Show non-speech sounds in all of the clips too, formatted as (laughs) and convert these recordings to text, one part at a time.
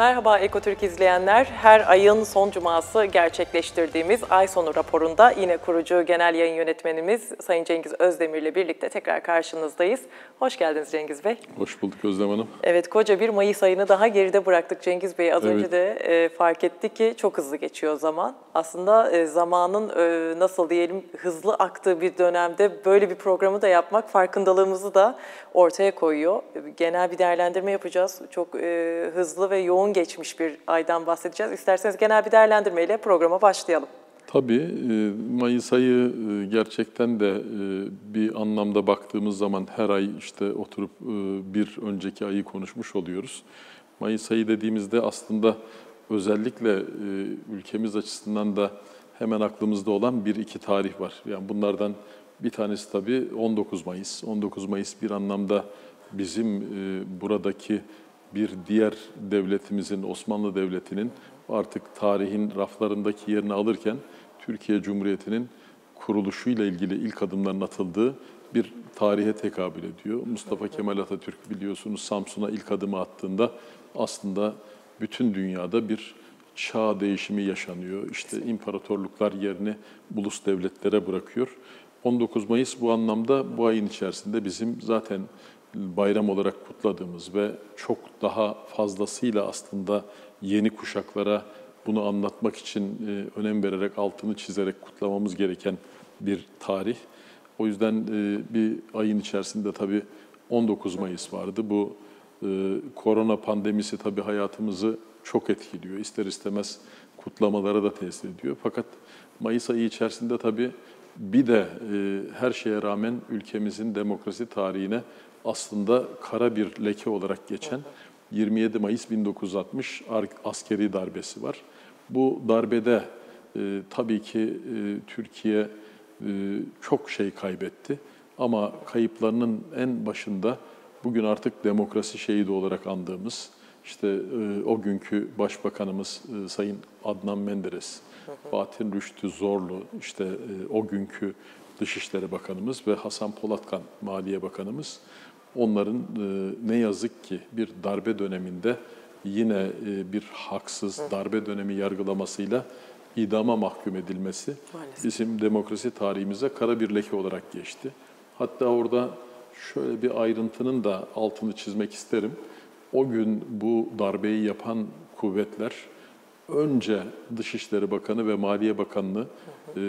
Merhaba Ekotürk izleyenler. Her ayın son cuması gerçekleştirdiğimiz ay sonu raporunda yine kurucu genel yayın yönetmenimiz Sayın Cengiz Özdemir ile birlikte tekrar karşınızdayız. Hoş geldiniz Cengiz Bey. Hoş bulduk Özlem Hanım. Evet koca bir Mayıs ayını daha geride bıraktık Cengiz Bey. Az Evet. önce de e, fark ettik ki çok hızlı geçiyor zaman. Aslında e, zamanın e, nasıl diyelim hızlı aktığı bir dönemde böyle bir programı da yapmak farkındalığımızı da ortaya koyuyor. Genel bir değerlendirme yapacağız. Çok e, hızlı ve yoğun geçmiş bir aydan bahsedeceğiz. İsterseniz genel bir değerlendirmeyle programa başlayalım. Tabii e, Mayıs ayı e, gerçekten de e, bir anlamda baktığımız zaman her ay işte oturup bir önceki ayı konuşmuş oluyoruz. Mayıs ayı dediğimizde aslında özellikle ülkemiz açısından da hemen aklımızda olan bir iki tarih var. Yani bunlardan bir tanesi tabii 19 Mayıs. 19 Mayıs bir anlamda bizim buradaki bir diğer devletimizin, Osmanlı Devleti'nin artık tarihin raflarındaki yerini alırken Türkiye Cumhuriyeti'nin kuruluşuyla ilgili ilk adımların atıldığı bir tarihe tekabül ediyor. Mustafa Kemal Atatürk biliyorsunuz Samsun'a ilk adımı attığında aslında bütün dünyada bir çağ değişimi yaşanıyor. İşte imparatorluklar yerini ulus devletlere bırakıyor. 19 Mayıs bu anlamda bu ayın içerisinde bizim zaten bayram olarak kutladığımız ve çok daha fazlasıyla aslında yeni kuşaklara bunu anlatmak için e, önem vererek, altını çizerek kutlamamız gereken bir tarih. O yüzden e, bir ayın içerisinde tabii 19 Mayıs vardı. Bu e, korona pandemisi tabii hayatımızı çok etkiliyor. İster istemez kutlamalara da tesir ediyor. Fakat Mayıs ayı içerisinde tabii bir de e, her şeye rağmen ülkemizin demokrasi tarihine aslında kara bir leke olarak geçen 27 Mayıs 1960 ar- askeri darbesi var. Bu darbede e, tabii ki e, Türkiye e, çok şey kaybetti ama kayıplarının en başında bugün artık demokrasi şehidi olarak andığımız işte e, o günkü Başbakanımız e, Sayın Adnan Menderes, Fatih Rüştü Zorlu, işte e, o günkü Dışişleri Bakanımız ve Hasan Polatkan Maliye Bakanımız onların e, ne yazık ki bir darbe döneminde yine e, bir haksız darbe dönemi yargılamasıyla idama mahkum edilmesi Maalesef. bizim demokrasi tarihimize kara bir leke olarak geçti. Hatta orada şöyle bir ayrıntının da altını çizmek isterim. O gün bu darbeyi yapan kuvvetler önce Dışişleri Bakanı ve Maliye Bakanlığı e,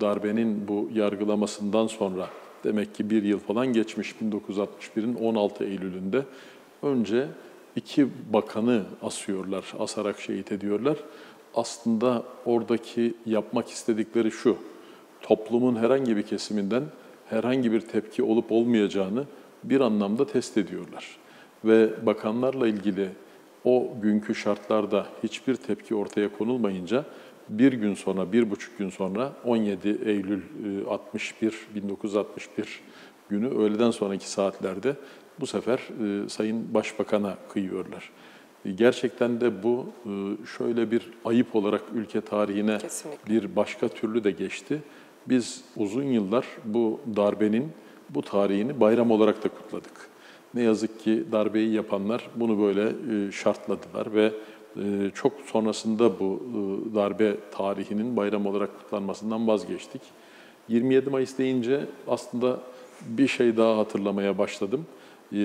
darbenin bu yargılamasından sonra demek ki bir yıl falan geçmiş 1961'in 16 Eylül'ünde önce iki bakanı asıyorlar, asarak şehit ediyorlar. Aslında oradaki yapmak istedikleri şu, toplumun herhangi bir kesiminden herhangi bir tepki olup olmayacağını bir anlamda test ediyorlar. Ve bakanlarla ilgili o günkü şartlarda hiçbir tepki ortaya konulmayınca bir gün sonra, bir buçuk gün sonra 17 Eylül e, 61, 1961 günü öğleden sonraki saatlerde bu sefer e, Sayın Başbakan'a kıyıyorlar. E, Gerçekten de bu e, şöyle bir ayıp olarak ülke tarihine Kesinlikle. bir başka türlü de geçti. Biz uzun yıllar bu darbenin bu tarihini bayram olarak da kutladık. Ne yazık ki darbeyi yapanlar bunu böyle e, şartladılar ve e, çok sonrasında bu e, darbe tarihinin bayram olarak kutlanmasından vazgeçtik. 27 Mayıs deyince aslında bir şey daha hatırlamaya başladım. E,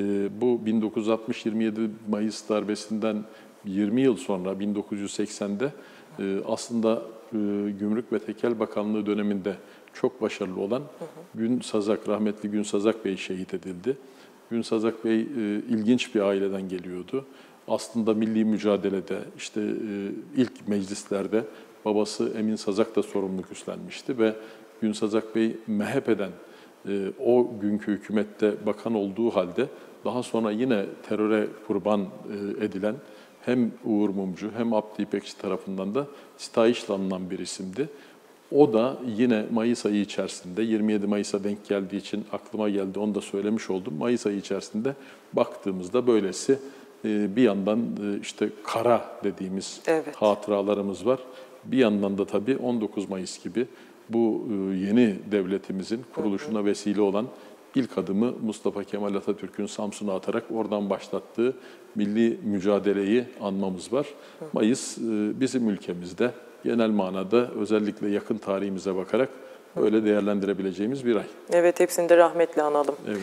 Bu 1960-27 Mayıs darbesinden 20 yıl sonra 1980'de e, aslında e, Gümrük ve Tekel Bakanlığı döneminde çok başarılı olan Gün Sazak, rahmetli Gün Sazak Bey şehit edildi. Gün Sazak Bey ilginç bir aileden geliyordu. Aslında milli mücadelede, işte e, ilk meclislerde babası Emin Sazak da sorumluluk üstlenmişti ve Gün Sazak Bey MHP'den e, o günkü hükümette bakan olduğu halde daha sonra yine teröre kurban e, edilen hem Uğur Mumcu hem Abdi İpekçi tarafından da sitayiş alınan bir isimdi. O da yine Mayıs ayı içerisinde, 27 Mayıs'a denk geldiği için aklıma geldi, onu da söylemiş oldum. Mayıs ayı içerisinde baktığımızda böylesi bir yandan e, işte kara dediğimiz Evet. hatıralarımız var. Bir yandan da tabii 19 Mayıs gibi bu e, yeni devletimizin kuruluşuna vesile olan ilk adımı Mustafa Kemal Atatürk'ün Samsun'a atarak oradan başlattığı milli mücadeleyi anmamız var. Mayıs e, bizim ülkemizde genel manada özellikle yakın tarihimize bakarak böyle değerlendirebileceğimiz bir ay. Evet, hepsini de rahmetle analım. Evet.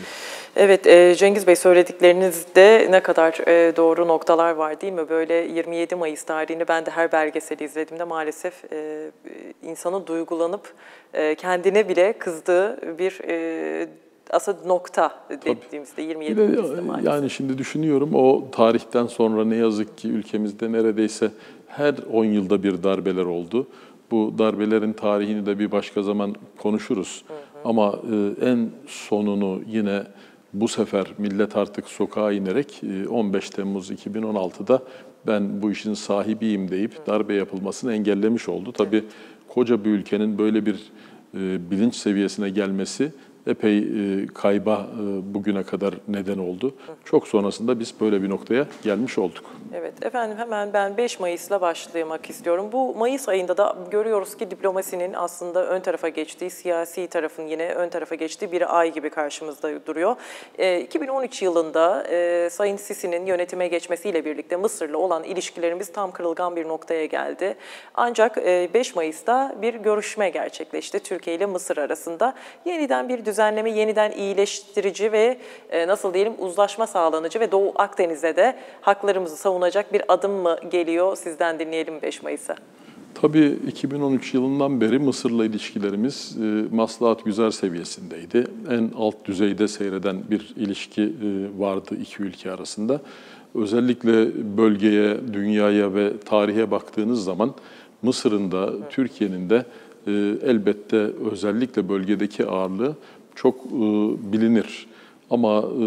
Evet, e, Cengiz Bey söylediklerinizde ne kadar e, doğru noktalar var değil mi? Böyle 27 Mayıs tarihini ben de her belgeseli izlediğimde maalesef e, insanın duygulanıp kendine bile kızdığı bir aslında nokta dediğimizde 27 Bir de Mayıs'ta maalesef. yani şimdi düşünüyorum o tarihten sonra ne yazık ki ülkemizde neredeyse her 10 yılda bir darbeler oldu. Bu darbelerin tarihini de bir başka zaman konuşuruz. Ama e, en sonunu yine bu sefer millet artık sokağa inerek e, 15 Temmuz 2016'da ben bu işin sahibiyim deyip darbe yapılmasını engellemiş oldu. Tabii koca bir ülkenin böyle bir e, bilinç seviyesine gelmesi epey e, kayba e, bugüne kadar neden oldu. Çok sonrasında biz böyle bir noktaya gelmiş olduk. Evet efendim hemen ben 5 Mayıs'la başlamak istiyorum. Bu Mayıs ayında da görüyoruz ki diplomasinin aslında ön tarafa geçtiği, siyasi tarafın yine ön tarafa geçtiği bir ay gibi karşımızda duruyor. E, 2013 yılında e, Sayın Sisi'nin yönetime geçmesiyle birlikte Mısır'la olan ilişkilerimiz tam kırılgan bir noktaya geldi. Ancak e, 5 Mayıs'ta bir görüşme gerçekleşti Türkiye ile Mısır arasında. Yeniden bir düzenleme, yeniden iyileştirici ve e, nasıl diyelim uzlaşma sağlanıcı ve Doğu Akdeniz'de de haklarımızı savunacak bir adım mı geliyor? Sizden dinleyelim 5 Mayıs'a. Tabii 2013 yılından beri Mısır'la ilişkilerimiz e, maslahat güzel seviyesindeydi. En alt düzeyde seyreden bir ilişki e, vardı iki ülke arasında. Özellikle bölgeye, dünyaya ve tarihe baktığınız zaman Mısır'ın da Türkiye'nin de e, elbette özellikle bölgedeki ağırlığı çok e, bilinir. Ama e,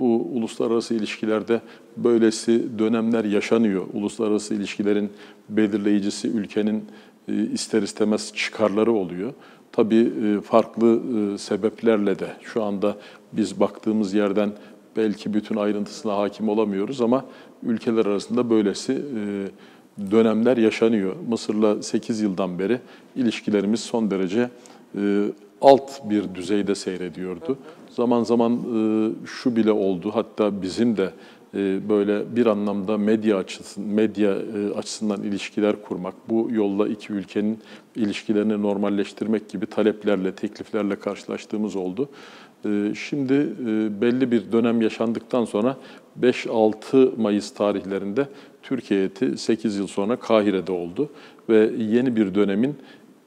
bu uluslararası ilişkilerde böylesi dönemler yaşanıyor. Uluslararası ilişkilerin belirleyicisi ülkenin e, ister istemez çıkarları oluyor. Tabii e, farklı e, sebeplerle de şu anda biz baktığımız yerden belki bütün ayrıntısına hakim olamıyoruz ama ülkeler arasında böylesi e, dönemler yaşanıyor. Mısır'la 8 yıldan beri ilişkilerimiz son derece e, alt bir düzeyde seyrediyordu. Zaman zaman e, şu bile oldu, hatta bizim de e, böyle bir anlamda medya açısından, medya e, açısından ilişkiler kurmak, bu yolla iki ülkenin ilişkilerini normalleştirmek gibi taleplerle, tekliflerle karşılaştığımız oldu. E, Şimdi e, belli bir dönem yaşandıktan sonra 5-6 Mayıs tarihlerinde Türkiye heyeti 8 yıl sonra Kahire'de oldu ve yeni bir dönemin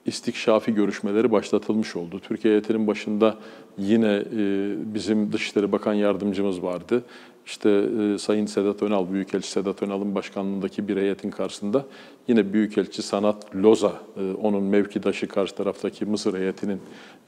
istikşafi görüşmeleri başlatılmış oldu. Türkiye heyetinin başında yine e, bizim Dışişleri Bakan Yardımcımız vardı. İşte e, Sayın Sedat Önal, Büyükelçi Sedat Önal'ın başkanlığındaki bir heyetin karşısında yine Büyükelçi Sanat Loza, e, onun mevkidaşı karşı taraftaki Mısır heyetinin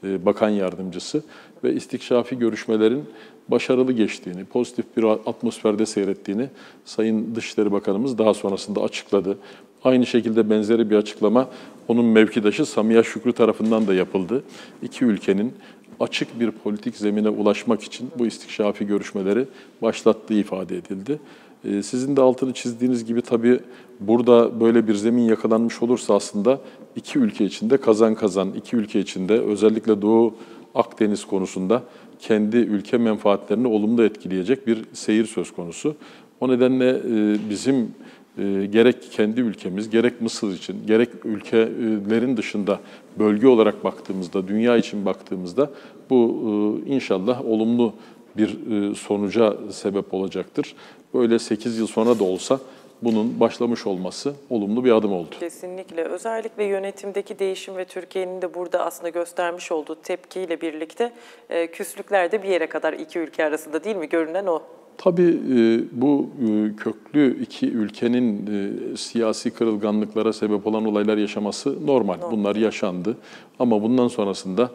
bakan yardımcısı ve istikşafi görüşmelerin başarılı geçtiğini, pozitif bir atmosferde seyrettiğini Sayın Dışişleri Bakanımız daha sonrasında açıkladı. Aynı şekilde benzeri bir açıklama onun mevkidaşı Samiha Şükrü tarafından da yapıldı. İki ülkenin açık bir politik zemine ulaşmak için bu istikşafi görüşmeleri başlattığı ifade edildi. Ee, Sizin de altını çizdiğiniz gibi tabii burada böyle bir zemin yakalanmış olursa aslında iki ülke içinde kazan kazan, iki ülke içinde özellikle Doğu Akdeniz konusunda kendi ülke menfaatlerini olumlu etkileyecek bir seyir söz konusu. O nedenle e, bizim e, gerek kendi ülkemiz, gerek Mısır için, gerek ülkelerin dışında bölge olarak baktığımızda, dünya için baktığımızda bu e, inşallah olumlu bir e, sonuca sebep olacaktır. Böyle 8 yıl sonra da olsa bunun başlamış olması olumlu bir adım oldu. Kesinlikle. Özellikle yönetimdeki değişim ve Türkiye'nin de burada aslında göstermiş olduğu tepkiyle birlikte e, küslükler de bir yere kadar iki ülke arasında değil mi? Görünen o. Tabii e, bu e, köklü iki ülkenin e, siyasi kırılganlıklara sebep olan olaylar yaşaması normal. Bunlar yaşandı. Ama bundan sonrasında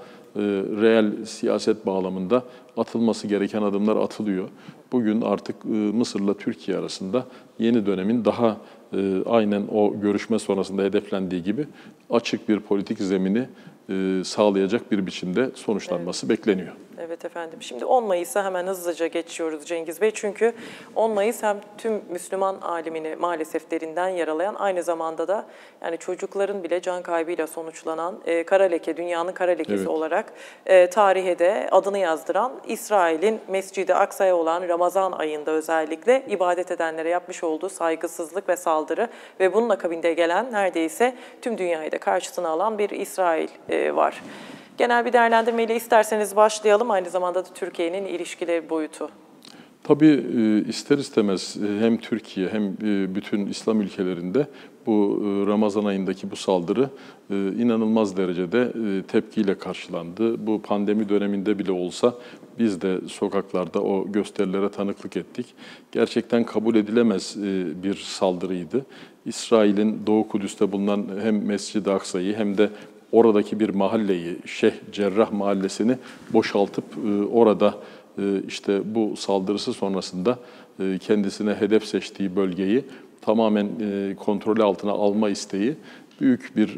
reel siyaset bağlamında atılması gereken adımlar atılıyor. Bugün artık Mısır'la Türkiye arasında yeni dönemin daha aynen o görüşme sonrasında hedeflendiği gibi açık bir politik zemini sağlayacak bir biçimde sonuçlanması bekleniyor. Evet. Evet efendim. Şimdi 10 Mayıs'a hemen hızlıca geçiyoruz Cengiz Bey. Çünkü 10 Mayıs hem tüm Müslüman alemini maalesef derinden yaralayan aynı zamanda da yani çocukların bile can kaybıyla sonuçlanan e, kara leke, dünyanın kara lekesi Evet. olarak e, tarihe de adını yazdıran İsrail'in Mescid-i Aksa'ya olan Ramazan ayında özellikle ibadet edenlere yapmış olduğu saygısızlık ve saldırı ve bunun akabinde gelen neredeyse tüm dünyayı da karşısına alan bir İsrail e, var. Genel bir değerlendirmeyle isterseniz başlayalım. Aynı zamanda da Türkiye'nin ilişkileri boyutu. Tabii e, ister istemez e, hem Türkiye hem e, bütün İslam ülkelerinde bu e, Ramazan ayındaki bu saldırı e, inanılmaz derecede e, tepkiyle karşılandı. Bu pandemi döneminde bile olsa biz de sokaklarda o gösterilere tanıklık ettik. Gerçekten kabul edilemez e, bir saldırıydı. İsrail'in Doğu Kudüs'te bulunan hem Mescid-i Aksa'yı hem de oradaki bir mahalleyi, Şeyh Cerrah mahallesini boşaltıp e, orada e, işte bu saldırısı sonrasında e, kendisine hedef seçtiği bölgeyi tamamen kontrol altına alma isteği büyük bir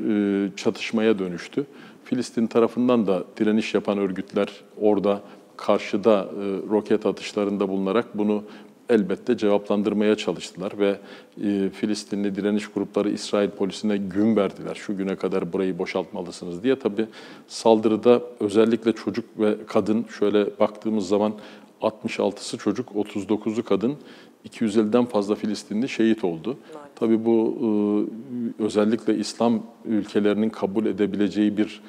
çatışmaya dönüştü. Filistin tarafından da direniş yapan örgütler orada karşıda roket atışlarında bulunarak bunu elbette cevaplandırmaya çalıştılar ve e, Filistinli direniş grupları İsrail polisine gün verdiler. Şu güne kadar burayı boşaltmalısınız diye. Tabi saldırıda özellikle çocuk ve kadın şöyle baktığımız zaman 66'sı çocuk, 39'u kadın, 250'den fazla Filistinli şehit oldu. Tabi bu e, özellikle İslam ülkelerinin kabul edebileceği bir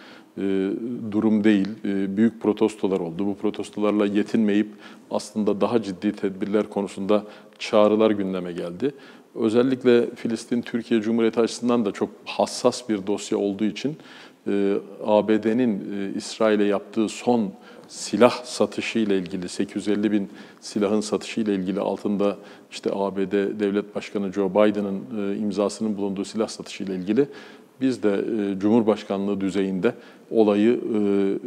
durum değil. E, büyük protestolar oldu. Bu protestolarla yetinmeyip aslında daha ciddi tedbirler konusunda çağrılar gündeme geldi. Özellikle Filistin-Türkiye Cumhuriyeti açısından da çok hassas bir dosya olduğu için e, ABD'nin e, İsrail'e yaptığı son silah satışı ile ilgili 850 bin silahın satışı ile ilgili altında işte ABD Devlet Başkanı Joe Biden'ın e, imzasının bulunduğu silah satışı ile ilgili biz de e, Cumhurbaşkanlığı düzeyinde olayı e,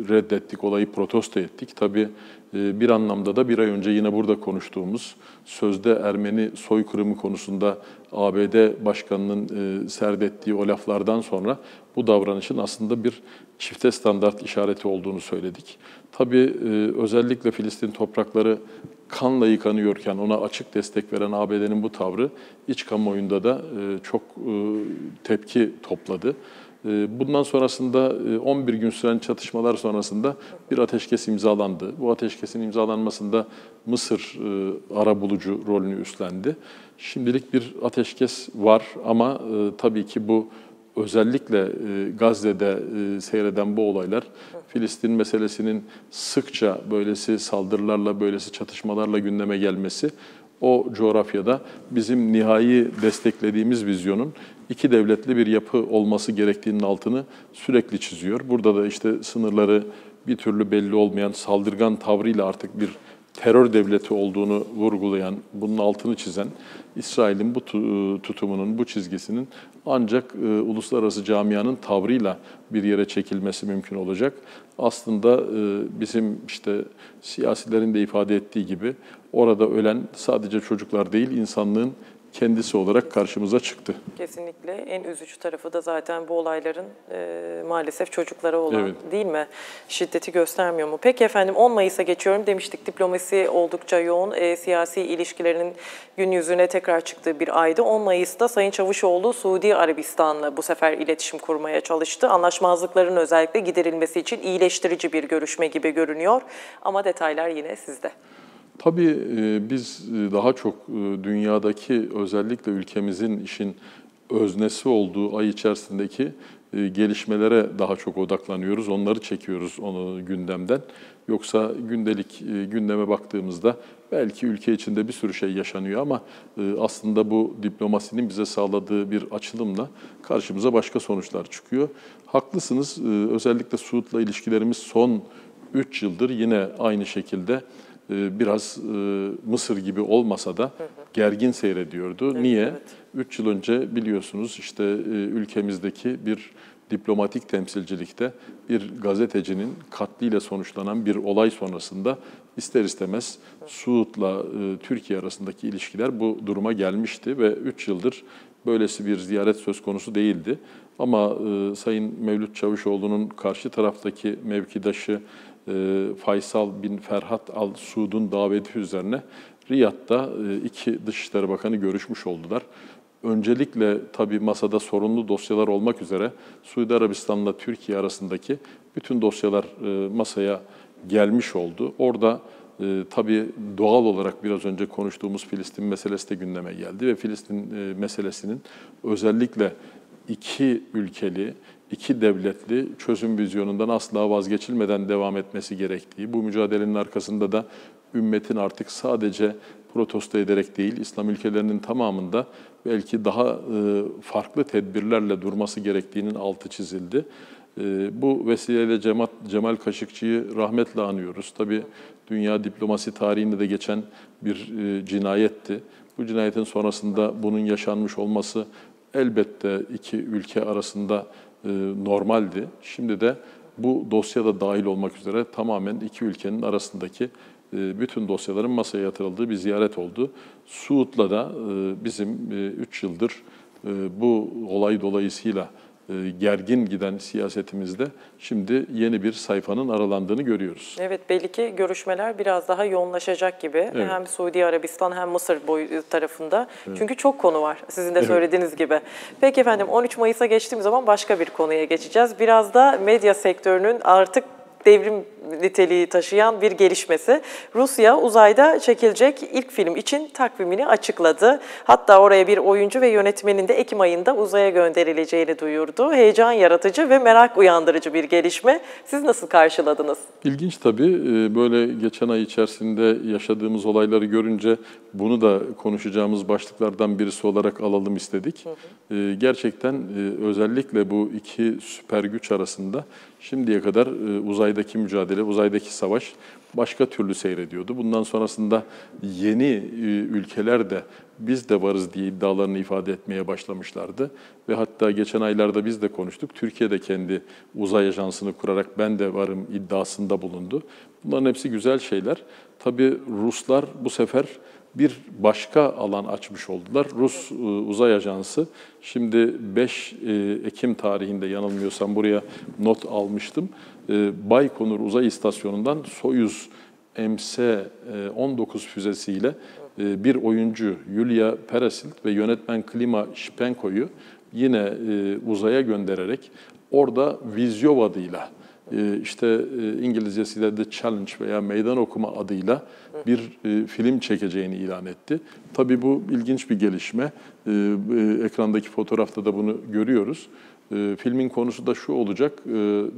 reddettik, olayı protesto ettik. Tabii e, bir anlamda da bir ay önce yine burada konuştuğumuz sözde Ermeni soykırımı konusunda ABD Başkanı'nın e, serdettiği o laflardan sonra bu davranışın aslında bir çifte standart işareti olduğunu söyledik. Tabii e, özellikle Filistin toprakları kanla yıkanıyorken ona açık destek veren ABD'nin bu tavrı iç kamuoyunda da e, çok e, tepki topladı. E, Bundan sonrasında e, 11 gün süren çatışmalar sonrasında bir ateşkes imzalandı. Bu ateşkesin imzalanmasında Mısır e, arabulucu rolünü üstlendi. Şimdilik bir ateşkes var ama tabii ki bu özellikle e, Gazze'de e, seyreden bu olaylar Filistin meselesinin sıkça böylesi saldırılarla, böylesi çatışmalarla gündeme gelmesi o coğrafyada bizim nihai desteklediğimiz vizyonun iki devletli bir yapı olması gerektiğinin altını sürekli çiziyor. Burada da işte sınırları bir türlü belli olmayan saldırgan tavrıyla artık bir terör devleti olduğunu vurgulayan, bunun altını çizen İsrail'in bu tu- tutumunun, bu çizgisinin ancak e, uluslararası camianın tavrıyla bir yere çekilmesi mümkün olacak. Aslında e, bizim işte siyasilerin de ifade ettiği gibi orada ölen sadece çocuklar değil, insanlığın kendisi olarak karşımıza çıktı. Kesinlikle en üzücü tarafı da zaten bu olayların e, maalesef çocuklara olan Evet. değil mi? Şiddeti göstermiyor mu? Peki efendim 10 Mayıs'a geçiyorum. Demiştik diplomasi oldukça yoğun. E, siyasi ilişkilerinin gün yüzüne tekrar çıktığı bir aydı. 10 Mayıs'ta Sayın Çavuşoğlu Suudi Arabistan'la bu sefer iletişim kurmaya çalıştı. Anlaşmazlıkların özellikle giderilmesi için iyileştirici bir görüşme gibi görünüyor. Ama detaylar yine sizde. Tabii e, biz e, daha çok e, dünyadaki özellikle ülkemizin işin öznesi olduğu ay içerisindeki gelişmelere daha çok odaklanıyoruz. Onları çekiyoruz onu gündemden. Yoksa gündelik gündeme baktığımızda belki ülke içinde bir sürü şey yaşanıyor ama aslında bu diplomasinin bize sağladığı bir açılımla karşımıza başka sonuçlar çıkıyor. Haklısınız. Özellikle Suud'la ilişkilerimiz son 3 yıldır yine aynı şekilde biraz e, Mısır gibi olmasa da gergin seyrediyordu. Niye? evet. 3 yıl önce biliyorsunuz işte e, ülkemizdeki bir diplomatik temsilcilikte bir gazetecinin katliyle sonuçlanan bir olay sonrasında ister istemez Suud'la e, Türkiye arasındaki ilişkiler bu duruma gelmişti ve 3 yıldır böylesi bir ziyaret söz konusu değildi. Ama e, Sayın Mevlüt Çavuşoğlu'nun karşı taraftaki mevkidaşı Faysal bin Ferhat Al Suud'un daveti üzerine Riyad'da iki Dışişleri Bakanı görüşmüş oldular. Öncelikle tabii masada sorunlu dosyalar olmak üzere Suudi Arabistan'la Türkiye arasındaki bütün dosyalar masaya gelmiş oldu. Orada e, tabii doğal olarak biraz önce konuştuğumuz Filistin meselesi de gündeme geldi ve Filistin e, meselesinin özellikle iki ülkeli, iki devletli çözüm vizyonundan asla vazgeçilmeden devam etmesi gerektiği, bu mücadelenin arkasında da ümmetin artık sadece protesto ederek değil, İslam ülkelerinin tamamında belki daha e, farklı tedbirlerle durması gerektiğinin altı çizildi. E, bu vesileyle Cemal, Cemal Kaşıkçı'yı rahmetle anıyoruz. Tabii dünya diplomasi tarihinde de geçen bir e, cinayetti. Bu cinayetin sonrasında bunun yaşanmış olması elbette iki ülke arasında e, normaldi. Şimdi de bu dosyada dahil olmak üzere tamamen iki ülkenin arasındaki e, bütün dosyaların masaya yatırıldığı bir ziyaret oldu. Suud'la da bizim 3 yıldır bu olay dolayısıyla e, gergin giden siyasetimizde şimdi yeni bir sayfanın aralandığını görüyoruz. Evet belli ki görüşmeler biraz daha yoğunlaşacak gibi. Evet. Hem Suudi Arabistan hem Mısır boyu tarafında. Evet. Çünkü çok konu var sizin de söylediğiniz evet. gibi. Peki efendim 13 Mayıs'a geçtiğimiz zaman başka bir konuya geçeceğiz. Biraz da medya sektörünün artık devrim niteliği taşıyan bir gelişmesi. Rusya uzayda çekilecek ilk film için takvimini açıkladı. Hatta oraya bir oyuncu ve yönetmenin de Ekim ayında uzaya gönderileceğini duyurdu. Heyecan yaratıcı ve merak uyandırıcı bir gelişme. Siz nasıl karşıladınız? İlginç tabii. Ee, böyle geçen ay içerisinde yaşadığımız olayları görünce bunu da konuşacağımız başlıklardan birisi olarak alalım istedik. Hı hı. Ee, gerçekten e, özellikle bu iki süper güç arasında şimdiye kadar e, uzaydaki mücadele uzaydaki savaş başka türlü seyrediyordu. Bundan sonrasında yeni e, ülkeler de biz de varız diye iddialarını ifade etmeye başlamışlardı. Ve hatta geçen aylarda biz de konuştuk. Türkiye de kendi uzay ajansını kurarak ben de varım iddiasında bulundu. Bunların hepsi güzel şeyler. Tabii Ruslar bu sefer bir başka alan açmış oldular. Rus e, Uzay Ajansı şimdi 5 e, Ekim tarihinde yanılmıyorsam buraya not almıştım. E, Baykonur Uzay İstasyonu'ndan Soyuz MC-19 füzesiyle bir oyuncu Yulia Peresild ve yönetmen Klima Şpenko'yu yine uzaya göndererek orada Vizyov adıyla işte e, İngilizcesiyle The Challenge veya Meydan Okuma adıyla bir e, film çekeceğini ilan etti. Tabii bu ilginç bir gelişme. Ee, ekrandaki fotoğrafta da bunu görüyoruz. Ee, filmin konusu da şu olacak,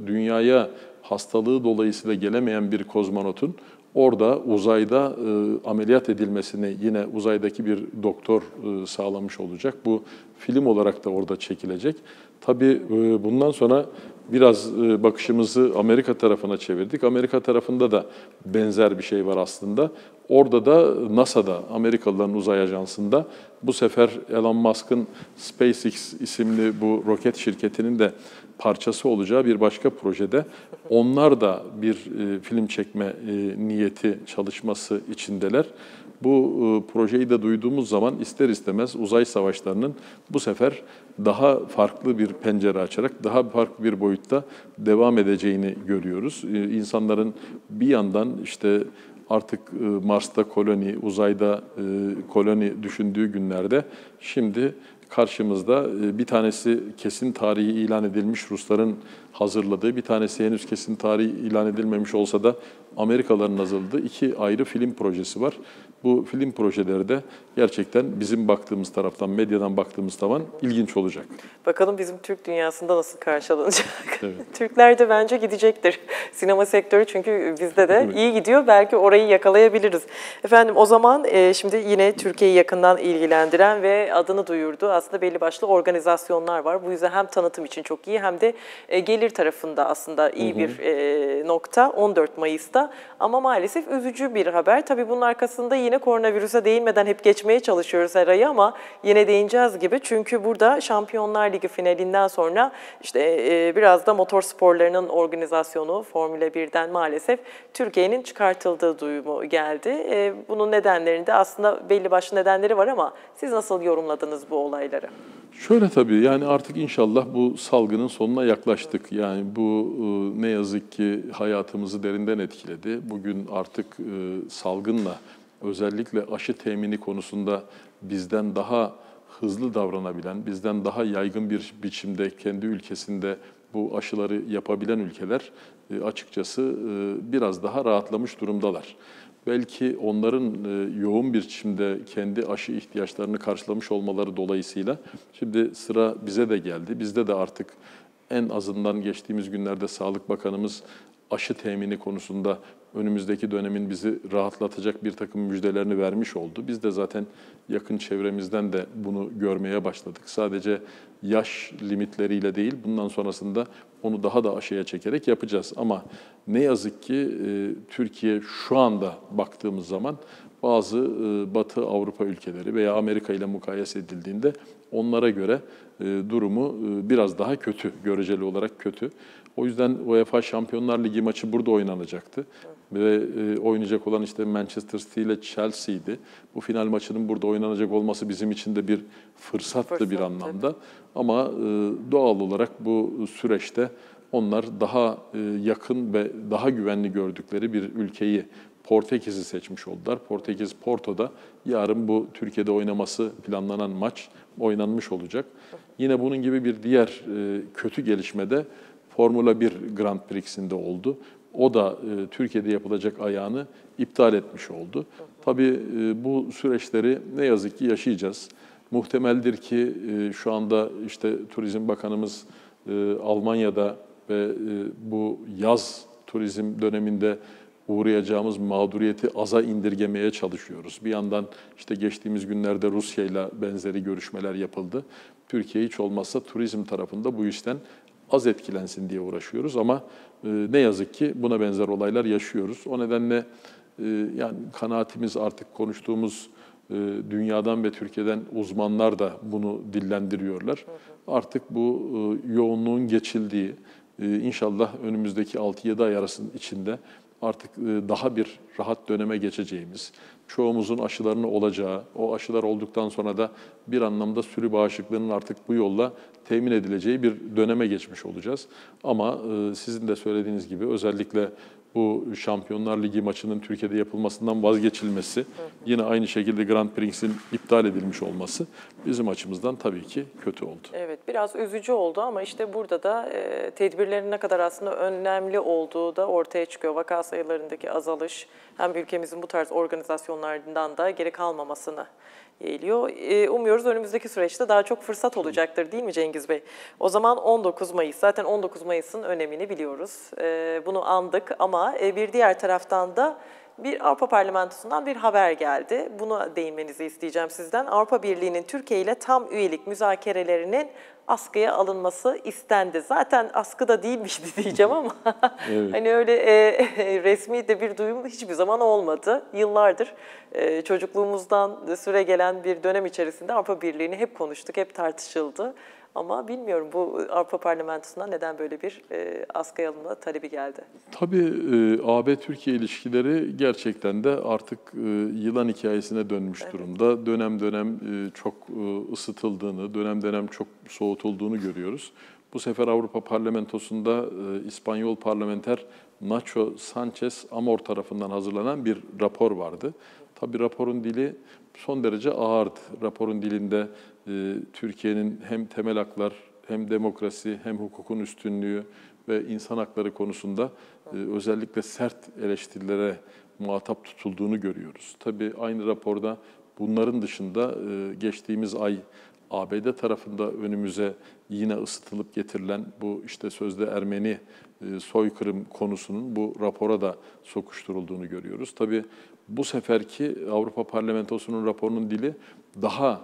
dünyaya hastalığı dolayısıyla gelemeyen bir kozmonotun orada uzayda ameliyat edilmesini yine uzaydaki bir doktor sağlamış olacak. Bu film olarak da orada çekilecek. Tabii bundan sonra biraz e, bakışımızı Amerika tarafına çevirdik. Amerika tarafında da benzer bir şey var aslında. Orada da NASA'da, Amerikalıların uzay ajansında bu sefer Elon Musk'ın SpaceX isimli bu roket şirketinin de parçası olacağı bir başka projede onlar da bir e, film çekme e, niyeti çalışması içindeler. Bu e, projeyi de duyduğumuz zaman ister istemez uzay savaşlarının bu sefer daha farklı bir pencere açarak daha farklı bir boyutta devam edeceğini görüyoruz. E, insanların bir yandan işte artık e, Mars'ta koloni, uzayda koloni düşündüğü günlerde şimdi karşımızda bir tanesi kesin tarihi ilan edilmiş Rusların hazırladığı, bir tanesi henüz kesin tarihi ilan edilmemiş olsa da Amerikalıların hazırladığı iki ayrı film projesi var bu film projeleri de gerçekten bizim baktığımız taraftan, medyadan baktığımız zaman ilginç olacak. Bakalım bizim Türk dünyasında nasıl karşılanacak? Evet. (laughs) Türkler de bence gidecektir. Sinema sektörü çünkü bizde de iyi gidiyor. Belki orayı yakalayabiliriz. Efendim o zaman e, şimdi yine Türkiye'yi yakından ilgilendiren ve adını duyurdu. Aslında belli başlı organizasyonlar var. Bu yüzden hem tanıtım için çok iyi hem de e, gelir tarafında aslında iyi hı hı. bir e, nokta 14 Mayıs'ta. Ama maalesef üzücü bir haber. Tabii bunun arkasında yine koronavirüse değinmeden hep geçmeye çalışıyoruz her ayı ama yine değineceğiz gibi. Çünkü burada Şampiyonlar Ligi finalinden sonra işte e, biraz da motor sporlarının organizasyonu Formula 1'den maalesef Türkiye'nin çıkartıldığı duyumu geldi. E, bunun nedenlerinde aslında belli başlı nedenleri var ama siz nasıl yorumladınız bu olayları? Şöyle tabii yani artık inşallah bu salgının sonuna yaklaştık. yani bu e, ne yazık ki hayatımızı derinden etkiledi. Bugün artık e, salgınla özellikle aşı temini konusunda bizden daha hızlı davranabilen, bizden daha yaygın bir biçimde kendi ülkesinde bu aşıları yapabilen ülkeler e, açıkçası biraz daha rahatlamış durumdalar. Belki onların yoğun bir biçimde kendi aşı ihtiyaçlarını karşılamış olmaları dolayısıyla şimdi sıra bize de geldi. Bizde de artık en azından geçtiğimiz günlerde Sağlık Bakanımız aşı temini konusunda önümüzdeki dönemin bizi rahatlatacak bir takım müjdelerini vermiş oldu. Biz de zaten yakın çevremizden de bunu görmeye başladık. Sadece yaş limitleriyle değil, bundan sonrasında onu daha da aşağıya çekerek yapacağız. Ama ne yazık ki e, Türkiye şu anda baktığımız zaman bazı e, Batı Avrupa ülkeleri veya Amerika ile mukayese edildiğinde onlara göre e, durumu biraz daha kötü, göreceli olarak kötü. O yüzden UEFA Şampiyonlar Ligi maçı burada oynanacaktı. Ve oynayacak olan işte Manchester City ile Chelsea'ydi. Bu final maçının burada oynanacak olması bizim için de bir fırsattı, fırsattı. bir anlamda. Ama doğal olarak bu süreçte onlar daha yakın ve daha güvenli gördükleri bir ülkeyi Portekiz'i seçmiş oldular. Portekiz Porto'da yarın bu Türkiye'de oynaması planlanan maç oynanmış olacak. Yine bunun gibi bir diğer e, kötü gelişme de Formula 1 Grand Prix'sinde oldu. O da e, Türkiye'de yapılacak ayağını iptal etmiş oldu. Tabii e, bu süreçleri ne yazık ki yaşayacağız. Muhtemeldir ki şu anda işte Turizm Bakanımız Almanya'da ve bu yaz turizm döneminde uğrayacağımız mağduriyeti aza indirgemeye çalışıyoruz. Bir yandan işte geçtiğimiz günlerde Rusya ile benzeri görüşmeler yapıldı. Türkiye hiç olmazsa turizm tarafında bu işten az etkilensin diye uğraşıyoruz ama e, ne yazık ki buna benzer olaylar yaşıyoruz. O nedenle e, yani kanaatimiz artık konuştuğumuz e, dünyadan ve Türkiye'den uzmanlar da bunu dillendiriyorlar. Artık bu yoğunluğun geçildiği, inşallah önümüzdeki 6-7 ay arasının içinde artık daha bir rahat döneme geçeceğimiz, çoğumuzun aşılarını olacağı, o aşılar olduktan sonra da bir anlamda sürü bağışıklığının artık bu yolla temin edileceği bir döneme geçmiş olacağız. Ama e, sizin de söylediğiniz gibi özellikle bu Şampiyonlar Ligi maçının Türkiye'de yapılmasından vazgeçilmesi, yine aynı şekilde Grand Prix'in iptal edilmiş olması bizim açımızdan tabii ki kötü oldu. Evet, biraz üzücü oldu ama işte burada da e, tedbirlerin ne kadar aslında önemli olduğu da ortaya çıkıyor. Vaka sayılarındaki azalış hem ülkemizin bu tarz organizasyonlardan da geri kalmamasını geliyor. E, umuyoruz önümüzdeki süreçte daha çok fırsat olacaktır değil mi Cengiz Bey? O zaman 19 Mayıs, zaten 19 Mayıs'ın önemini biliyoruz. E, bunu andık ama e, bir diğer taraftan da bir Avrupa Parlamentosu'ndan bir haber geldi. Buna değinmenizi isteyeceğim sizden. Avrupa Birliği'nin Türkiye ile tam üyelik müzakerelerinin askıya alınması istendi. Zaten askıda değilmişti (laughs) diyeceğim ama (laughs) evet. hani öyle e, (laughs) resmi de bir duyum hiçbir zaman olmadı. Yıllardır e, çocukluğumuzdan süre gelen bir dönem içerisinde Avrupa Birliği'ni hep konuştuk, hep tartışıldı. Ama bilmiyorum bu Avrupa Parlamentosu'na neden böyle bir e, askıya alınma talebi geldi? Tabii e, AB-Türkiye ilişkileri gerçekten de artık e, yılan hikayesine dönmüş evet. durumda. Dönem dönem e, çok e, ısıtıldığını, dönem dönem çok soğutulduğunu görüyoruz. Bu sefer Avrupa Parlamentosu'nda e, İspanyol parlamenter Nacho Sanchez Amor tarafından hazırlanan bir rapor vardı. Tabii raporun dili son derece ağırdı. Raporun dilinde e, Türkiye'nin hem temel haklar, hem demokrasi, hem hukukun üstünlüğü ve insan hakları konusunda e, özellikle sert eleştirilere muhatap tutulduğunu görüyoruz. Tabii aynı raporda bunların dışında e, geçtiğimiz ay ABD tarafında önümüze yine ısıtılıp getirilen bu işte sözde Ermeni soykırım konusunun bu rapora da sokuşturulduğunu görüyoruz. Tabii bu seferki Avrupa Parlamentosu'nun raporunun dili daha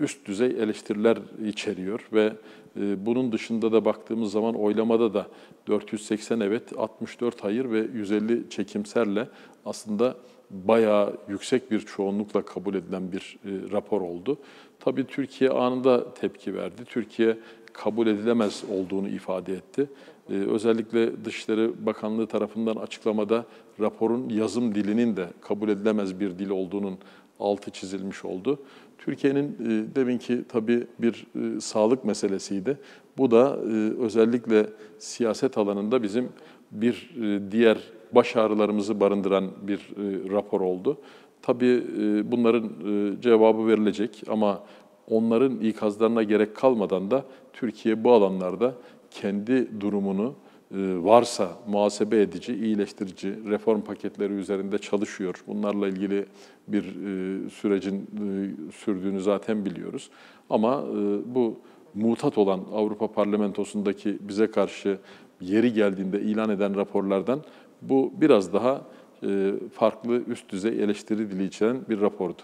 üst düzey eleştiriler içeriyor ve e, bunun dışında da baktığımız zaman oylamada da 480 evet, 64 hayır ve 150 çekimserle aslında bayağı yüksek bir çoğunlukla kabul edilen bir e, rapor oldu. Tabii Türkiye anında tepki verdi. Türkiye kabul edilemez olduğunu ifade etti. Ee, özellikle Dışişleri Bakanlığı tarafından açıklamada raporun yazım dilinin de kabul edilemez bir dil olduğunun altı çizilmiş oldu. Türkiye'nin e, deminki tabii bir e, sağlık meselesiydi. Bu da e, özellikle siyaset alanında bizim bir e, diğer baş ağrılarımızı barındıran bir e, rapor oldu. Tabii e, bunların e, cevabı verilecek ama onların ikazlarına gerek kalmadan da Türkiye bu alanlarda kendi durumunu varsa muhasebe edici, iyileştirici reform paketleri üzerinde çalışıyor. Bunlarla ilgili bir e, sürecin e, sürdüğünü zaten biliyoruz. Ama bu mutat olan Avrupa Parlamentosu'ndaki bize karşı yeri geldiğinde ilan eden raporlardan bu biraz daha farklı üst düzey eleştiri dili içeren bir rapordu.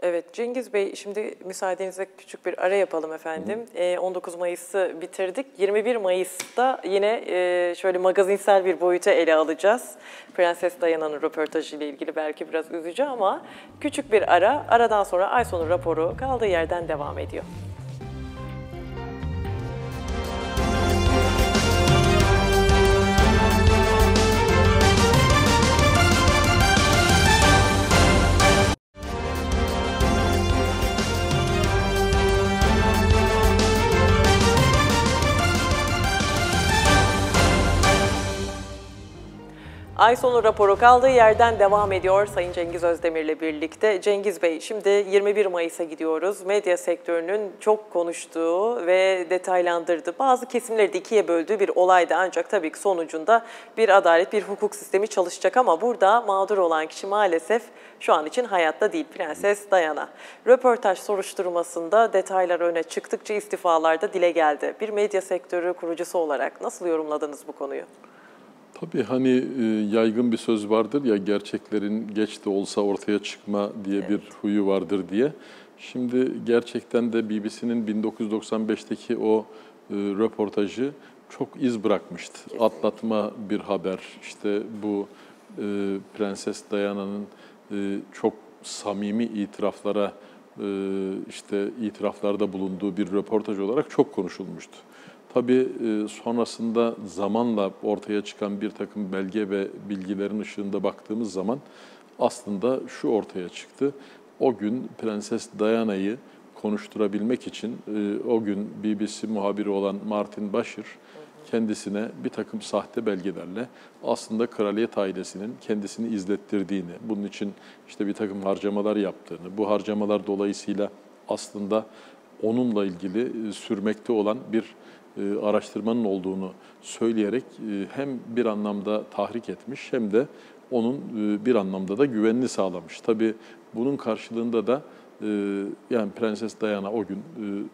Evet Cengiz Bey şimdi müsaadenizle küçük bir ara yapalım efendim. Hı hı. 19 Mayıs'ı bitirdik. 21 Mayıs'ta yine e, şöyle magazinsel bir boyuta ele alacağız. Prenses Diana'nın röportajı ile ilgili belki biraz üzücü ama küçük bir ara. Aradan sonra ay sonu raporu kaldığı yerden devam ediyor. Ay sonu raporu kaldığı yerden devam ediyor Sayın Cengiz Özdemir'le birlikte. Cengiz Bey şimdi 21 Mayıs'a gidiyoruz. Medya sektörünün çok konuştuğu ve detaylandırdığı bazı kesimleri de ikiye böldüğü bir olaydı. Ancak tabii ki sonucunda bir adalet, bir hukuk sistemi çalışacak ama burada mağdur olan kişi maalesef şu an için hayatta değil. Prenses Diana. Röportaj soruşturmasında detaylar öne çıktıkça istifalarda dile geldi. Bir medya sektörü kurucusu olarak nasıl yorumladınız bu konuyu? Tabii hani e, yaygın bir söz vardır ya gerçeklerin geç de olsa ortaya çıkma diye evet. bir huyu vardır diye. Şimdi gerçekten de BBC'nin 1995'teki o e, röportajı çok iz bırakmıştı. Kesinlikle. Atlatma bir haber. İşte bu e, Prenses Diana'nın e, çok samimi itiraflara e, işte itiraflarda bulunduğu bir röportaj olarak çok konuşulmuştu. Tabii e, sonrasında zamanla ortaya çıkan bir takım belge ve bilgilerin ışığında baktığımız zaman aslında şu ortaya çıktı. O gün Prenses Diana'yı konuşturabilmek için e, o gün BBC muhabiri olan Martin Bashir kendisine bir takım sahte belgelerle aslında kraliyet ailesinin kendisini izlettirdiğini, bunun için işte bir takım harcamalar yaptığını, bu harcamalar dolayısıyla aslında onunla ilgili e, sürmekte olan bir e, araştırmanın olduğunu söyleyerek e, hem bir anlamda tahrik etmiş hem de onun e, bir anlamda da güvenini sağlamış. Tabii bunun karşılığında da yani Prenses Diana o gün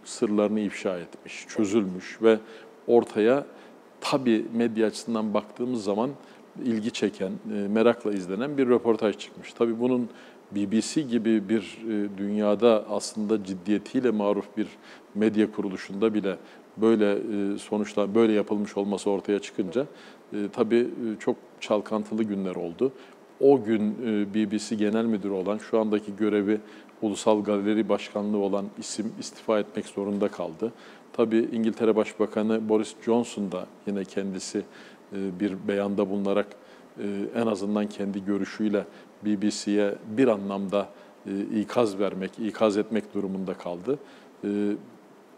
sırlarını ifşa etmiş, çözülmüş ve ortaya tabii medya açısından baktığımız zaman ilgi çeken, merakla izlenen bir röportaj çıkmış. Tabii bunun BBC gibi bir dünyada aslında ciddiyetiyle maruf bir medya kuruluşunda bile böyle e, sonuçlar böyle yapılmış olması ortaya çıkınca e, tabii e, çok çalkantılı günler oldu. O gün BBC Genel Müdürü olan, şu andaki görevi Ulusal Galeri Başkanlığı olan isim istifa etmek zorunda kaldı. Tabii İngiltere Başbakanı Boris Johnson da yine kendisi bir beyanda bulunarak en azından kendi görüşüyle BBC'ye bir anlamda ikaz vermek, ikaz etmek durumunda kaldı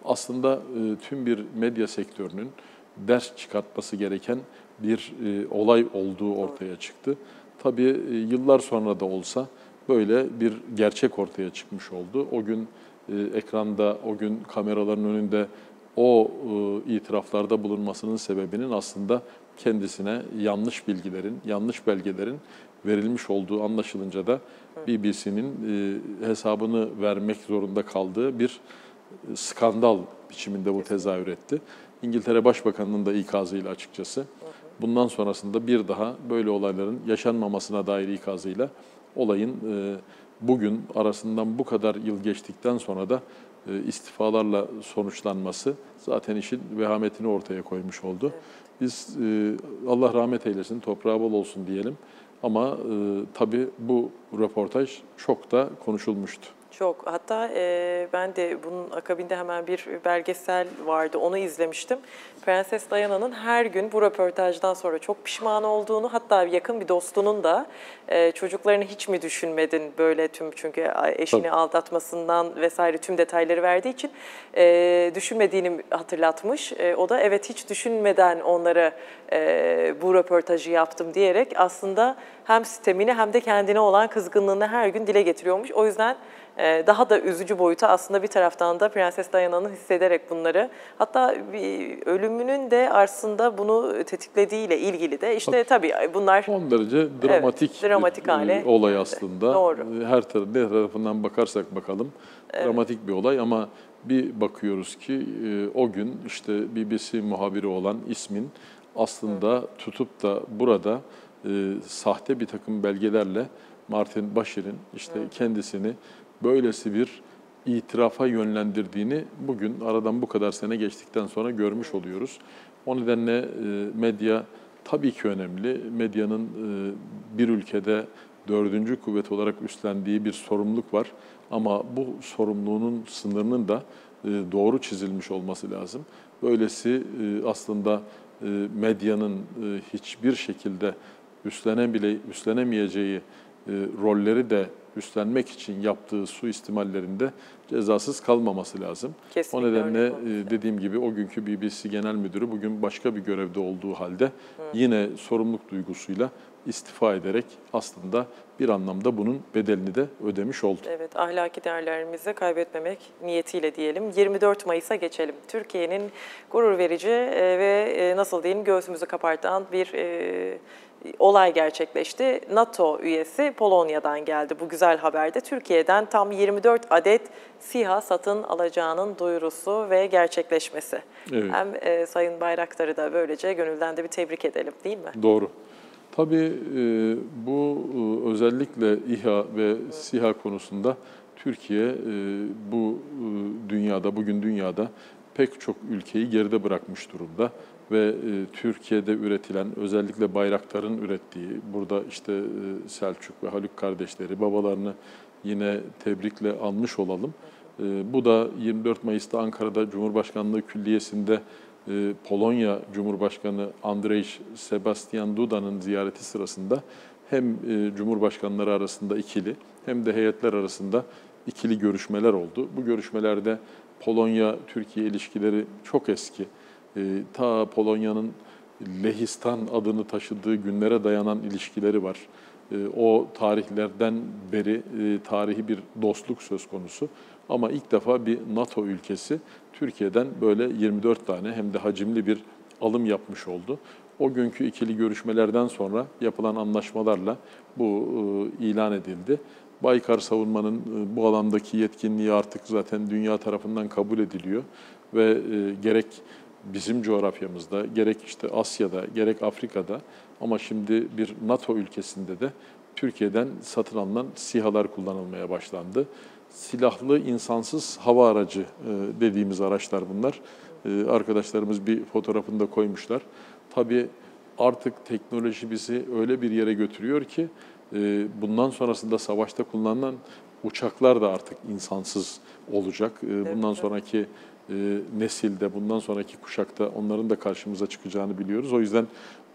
aslında e, tüm bir medya sektörünün ders çıkartması gereken bir e, olay olduğu ortaya çıktı. Tabii e, yıllar sonra da olsa böyle bir gerçek ortaya çıkmış oldu. O gün ekranda, o gün kameraların önünde o itiraflarda bulunmasının sebebinin aslında kendisine yanlış bilgilerin, yanlış belgelerin verilmiş olduğu anlaşılınca da BBC'nin hesabını vermek zorunda kaldığı bir skandal biçiminde bu tezahür etti. İngiltere Başbakanı'nın da ikazıyla açıkçası. Bundan sonrasında bir daha böyle olayların yaşanmamasına dair ikazıyla olayın e, bugün arasından bu kadar yıl geçtikten sonra da e, istifalarla sonuçlanması zaten işin vehametini ortaya koymuş oldu. Biz e, Allah rahmet eylesin, toprağı bol olsun diyelim. Ama tabii bu röportaj çok da konuşulmuştu. Çok. Hatta e, ben de bunun akabinde hemen bir belgesel vardı. Onu izlemiştim. Prenses Diana'nın her gün bu röportajdan sonra çok pişman olduğunu, hatta yakın bir dostunun da e, çocuklarını hiç mi düşünmedin böyle tüm çünkü eşini Tabii. aldatmasından vesaire tüm detayları verdiği için e, düşünmediğini hatırlatmış. E, o da evet hiç düşünmeden onlara e, bu röportajı yaptım diyerek aslında hem sistemini hem de kendine olan kızgınlığını her gün dile getiriyormuş. O yüzden daha da üzücü boyutu aslında bir taraftan da Prenses Diana'nın hissederek bunları hatta ölümünün de aslında bunu tetiklediğiyle ilgili de işte tabii. bunlar Son derece dramatik, dramatik bir hale e, olay aslında. Doğru. E, Her taraf, ne tarafından bakarsak bakalım dramatik bir olay ama bir bakıyoruz ki e, o gün işte BBC muhabiri olan ismin aslında tutup da burada e, sahte bir takım belgelerle Martin Bashir'in işte kendisini böylesi bir itirafa yönlendirdiğini bugün aradan bu kadar sene geçtikten sonra görmüş oluyoruz. O nedenle e, medya tabii ki önemli. Medyanın e, bir ülkede dördüncü kuvvet olarak üstlendiği bir sorumluluk var. Ama bu sorumluluğunun sınırının da e, doğru çizilmiş olması lazım. Böylesi aslında medyanın hiçbir şekilde üstlenemeyeceği rolleri de üstlenmek için yaptığı suistimallerinde cezasız kalmaması lazım. Kesinlikle o nedenle e, dediğim gibi o günkü BBC Genel Müdürü bugün başka bir görevde olduğu halde yine sorumluluk duygusuyla istifa ederek aslında bir anlamda bunun bedelini de ödemiş oldu. Evet, ahlaki değerlerimizi kaybetmemek niyetiyle diyelim. 24 Mayıs'a geçelim. Türkiye'nin gurur verici e, ve e, nasıl diyeyim göğsümüzü kapartan bir olay gerçekleşti. NATO üyesi Polonya'dan geldi bu güzel haberde. Türkiye'den tam 24 adet SİHA satın alacağının duyurusu ve gerçekleşmesi. Evet. Hem e, Sayın Bayraktar'ı da böylece gönülden de bir tebrik edelim değil mi? Doğru. Tabii e, bu e, özellikle İHA ve SİHA konusunda Türkiye e, bu e, dünyada, bugün dünyada pek çok ülkeyi geride bırakmış durumda ve e, Türkiye'de üretilen özellikle Bayraktar'ın ürettiği, burada işte e, Selçuk ve Haluk kardeşleri babalarını yine tebrikle anmış olalım. E, Bu da 24 Mayıs'ta Ankara'da Cumhurbaşkanlığı Külliyesi'nde e, Polonya Cumhurbaşkanı Andrzej Sebastian Duda'nın ziyareti sırasında hem e, Cumhurbaşkanları arasında ikili hem de heyetler arasında ikili görüşmeler oldu. Bu görüşmelerde Polonya-Türkiye ilişkileri çok eski. E, Ta Polonya'nın Lehistan adını taşıdığı günlere dayanan ilişkileri var. E, O tarihlerden beri e, tarihi bir dostluk söz konusu. Ama ilk defa bir NATO ülkesi Türkiye'den böyle 24 tane hem de hacimli bir alım yapmış oldu. O günkü ikili görüşmelerden sonra yapılan anlaşmalarla bu e, ilan edildi. Baykar Savunma'nın e, bu alandaki yetkinliği artık zaten dünya tarafından kabul ediliyor ve e, gerek bizim coğrafyamızda, gerek işte Asya'da, gerek Afrika'da ama şimdi bir NATO ülkesinde de Türkiye'den satın alınan SİHA'lar kullanılmaya başlandı. Silahlı insansız hava aracı e, dediğimiz araçlar bunlar. E, Arkadaşlarımız bir fotoğrafını da koymuşlar. Tabii artık teknoloji bizi öyle bir yere götürüyor ki e, bundan sonrasında savaşta kullanılan uçaklar da artık insansız olacak. Bundan sonraki e, nesilde, bundan sonraki kuşakta onların da karşımıza çıkacağını biliyoruz. O yüzden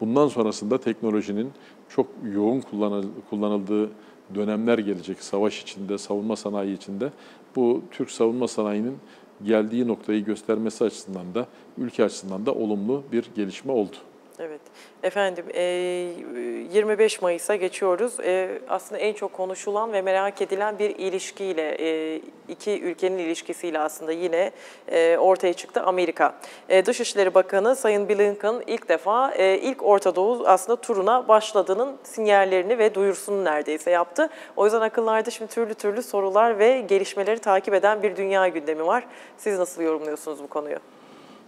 bundan sonrasında teknolojinin çok yoğun kullanıl- kullanıldığı dönemler gelecek savaş içinde, savunma sanayi içinde. Bu Türk savunma sanayinin geldiği noktayı göstermesi açısından da, ülke açısından da olumlu bir gelişme oldu. Evet. Efendim e, 25 Mayıs'a geçiyoruz. E, aslında en çok konuşulan ve merak edilen bir ilişkiyle, e, iki ülkenin ilişkisiyle aslında yine e, ortaya çıktı Amerika. E, Dışişleri Bakanı Sayın Blinken ilk defa e, ilk Orta Doğu aslında turuna başladığının sinyallerini ve duyurusunu neredeyse yaptı. O yüzden akıllarda şimdi türlü türlü sorular ve gelişmeleri takip eden bir dünya gündemi var. Siz nasıl yorumluyorsunuz bu konuyu?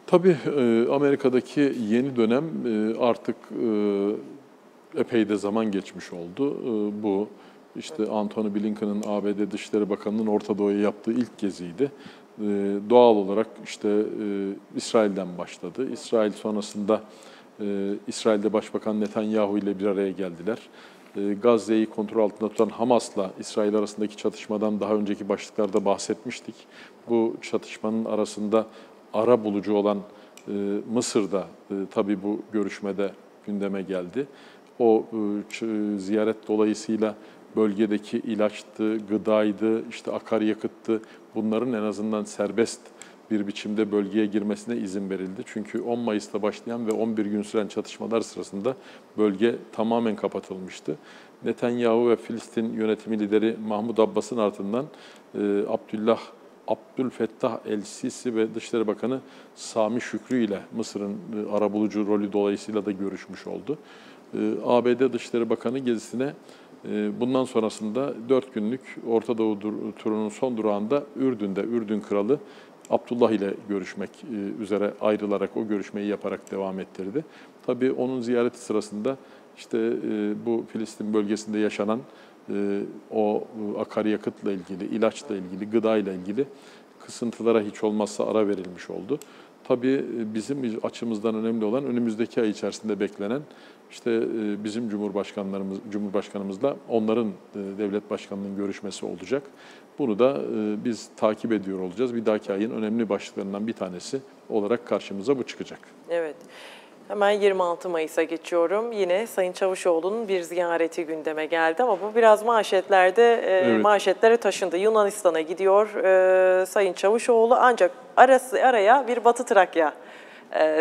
Tabii e, Amerika'daki yeni dönem e, artık e, epey de zaman geçmiş oldu. Bu işte Antony Blinken'ın ABD Dışişleri Bakanı'nın Orta Doğu'ya yaptığı ilk geziydi. Doğal olarak işte İsrail'den başladı. İsrail sonrasında İsrail'de Başbakan Netanyahu ile bir araya geldiler. Gazze'yi kontrol altında tutan Hamas'la İsrail arasındaki çatışmadan daha önceki başlıklarda bahsetmiştik. Bu çatışmanın arasında ara bulucu olan e, Mısır'da e, tabii bu görüşmede gündeme geldi. O e, ziyaret dolayısıyla bölgedeki ilaçtı, gıdaydı, işte akaryakıttı bunların en azından serbest bir biçimde bölgeye girmesine izin verildi. Çünkü 10 Mayıs'ta başlayan ve 11 gün süren çatışmalar sırasında bölge tamamen kapatılmıştı. Netanyahu ve Filistin yönetimi lideri Mahmud Abbas'ın ardından e, Abdullah Abdülfettah El-Sisi ve Dışişleri Bakanı Sami Şükrü ile Mısır'ın e, arabulucu rolü dolayısıyla da görüşmüş oldu. E, ABD Dışişleri Bakanı gezisine e, bundan sonrasında 4 günlük Orta Doğu turunun son durağında Ürdün'de Ürdün Kralı Abdullah ile görüşmek üzere ayrılarak o görüşmeyi yaparak devam ettirdi. Tabii onun ziyareti sırasında işte bu Filistin bölgesinde yaşanan o akaryakıtla ilgili, ilaçla ilgili, gıda ile ilgili kısıntılara hiç olmazsa ara verilmiş oldu. Tabii bizim açımızdan önemli olan önümüzdeki ay içerisinde beklenen işte bizim Cumhurbaşkanlarımız, Cumhurbaşkanımızla onların devlet başkanının görüşmesi olacak. Bunu da e, biz takip ediyor olacağız. Bir dahaki ayın önemli başlıklarından bir tanesi olarak karşımıza bu çıkacak. Evet. Hemen 26 Mayıs'a geçiyorum. Yine Sayın Çavuşoğlu'nun bir ziyareti gündeme geldi ama bu biraz manşetlerde e, evet. manşetlere taşındı. Yunanistan'a gidiyor e, Sayın Çavuşoğlu ancak arası araya bir Batı Trakya